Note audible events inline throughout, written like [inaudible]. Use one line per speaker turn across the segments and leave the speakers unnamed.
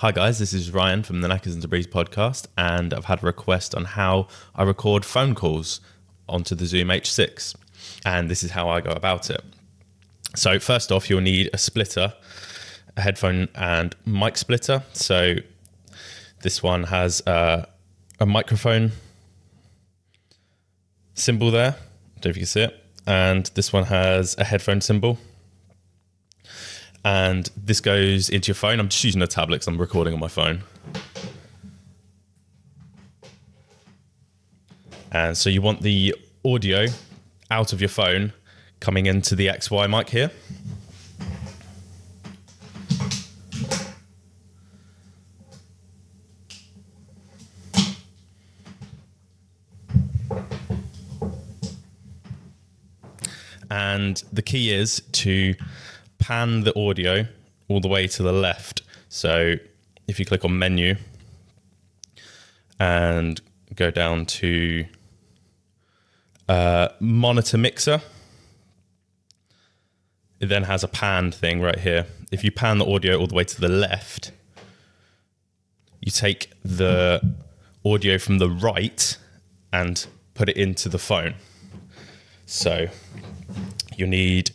Hi, guys, this is Ryan from the Knackers in the Breeze podcast, and I've had a request on how I record phone calls onto the Zoom H6. And this is how I go about it. So, first off, you'll need a splitter, a headphone and mic splitter. So, this one has uh, a microphone symbol there. I don't know if you can see it. And this one has a headphone symbol and this goes into your phone. I'm just using a tablet because I'm recording on my phone. And so you want the audio out of your phone coming into the XY mic here. And the key is to pan the audio all the way to the left. So if you click on menu and go down to uh, monitor mixer, it then has a pan thing right here. If you pan the audio all the way to the left, you take the audio from the right and put it into the phone. So you need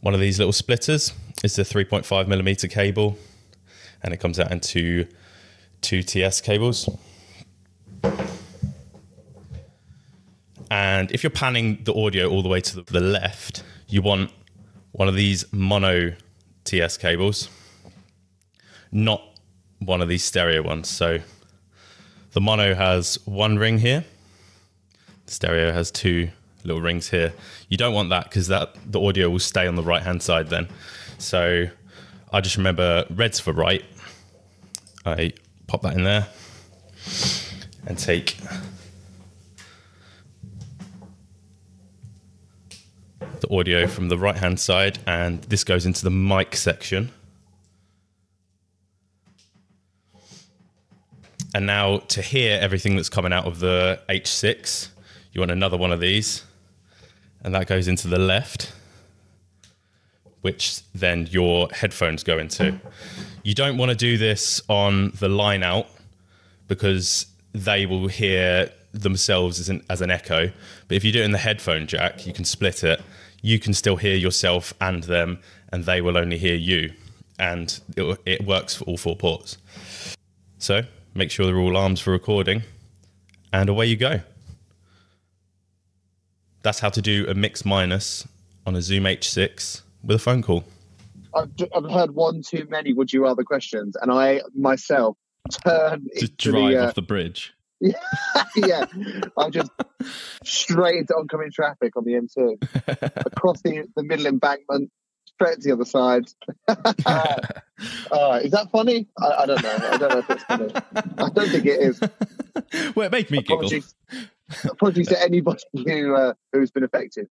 one of these little splitters. is the 3.5 millimeter cable, and it comes out into two TS cables. And if you're panning the audio all the way to the left, you want one of these mono TS cables, not one of these stereo ones. So the mono has one ring here, the stereo has two little rings here. You don't want that because that the audio will stay on the right hand side then. So I just remember reds for right. I pop that in there and take the audio from the right hand side and this goes into the mic section. And now to hear everything that's coming out of the H6, you want another one of these and that goes into the left, which then your headphones go into. You don't want to do this on the line out because they will hear themselves as an, as an echo. But if you do it in the headphone jack, you can split it. You can still hear yourself and them, and they will only hear you. And it, it works for all four ports. So make sure they're all arms for recording, and away you go that's how to do a mix minus on a Zoom H6 with a phone call.
I've, I've heard one too many would you rather questions, and I myself turn
to drive the, uh, off the bridge. [laughs]
Yeah, yeah. I'm just straight into oncoming traffic on the M2 [laughs] across the, the middle embankment, straight to the other side. [laughs] uh, is that funny? I, I, don't know. I don't know if it's funny. I don't think it is.
Well, it made me Apologies.
giggle. Apologies to anybody who uh, who's been affected.